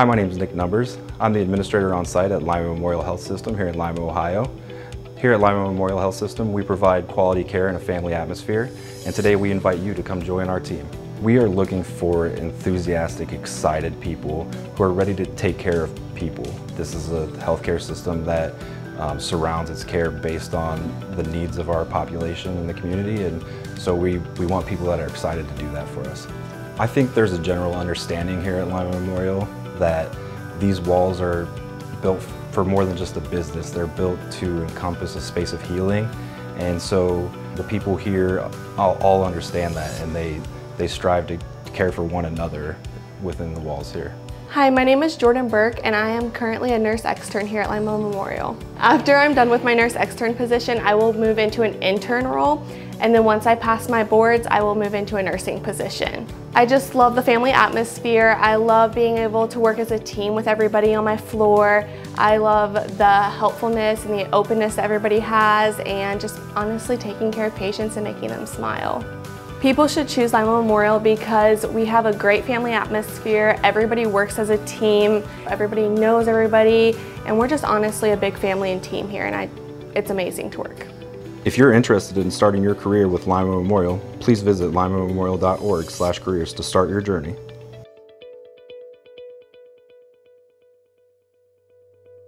Hi, my name is Nick Numbers. I'm the administrator on site at Lima Memorial Health System here in Lima, Ohio. Here at Lima Memorial Health System, we provide quality care in a family atmosphere, and today we invite you to come join our team. We are looking for enthusiastic, excited people who are ready to take care of people. This is a healthcare system that um, surrounds its care based on the needs of our population and the community, and so we, we want people that are excited to do that for us. I think there's a general understanding here at Lima Memorial that these walls are built for more than just a business. They're built to encompass a space of healing. And so the people here all, all understand that and they, they strive to care for one another within the walls here. Hi, my name is Jordan Burke and I am currently a nurse extern here at Lima Memorial. After I'm done with my nurse extern position, I will move into an intern role and then once I pass my boards, I will move into a nursing position. I just love the family atmosphere. I love being able to work as a team with everybody on my floor. I love the helpfulness and the openness everybody has and just honestly taking care of patients and making them smile. People should choose Lima Memorial because we have a great family atmosphere. Everybody works as a team. Everybody knows everybody. And we're just honestly a big family and team here and I, it's amazing to work. If you're interested in starting your career with Lima Memorial, please visit limamemorial.org careers to start your journey.